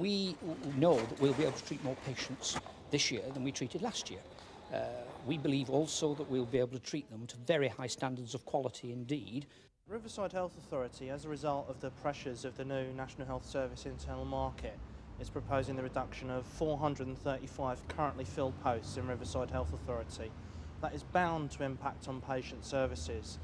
we know that we'll be able to treat more patients this year than we treated last year. Uh, we believe also that we'll be able to treat them to very high standards of quality indeed. Riverside Health Authority, as a result of the pressures of the new National Health Service internal market, is proposing the reduction of 435 currently filled posts in Riverside Health Authority. That is bound to impact on patient services